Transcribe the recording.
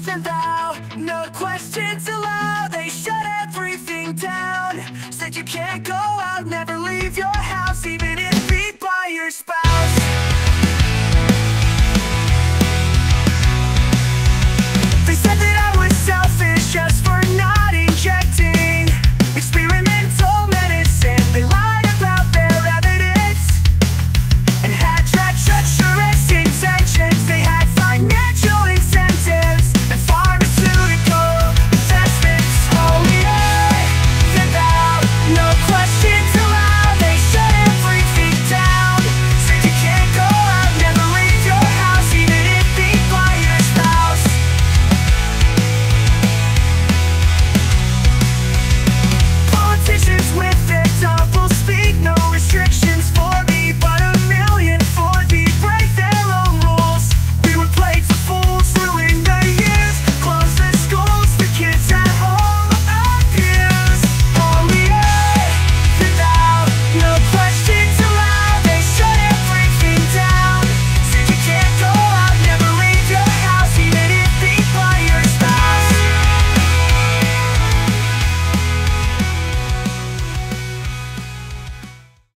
send out No questions allowed, they shut everything down. Said you can't go out, never leave your house Even if beat by your spouse.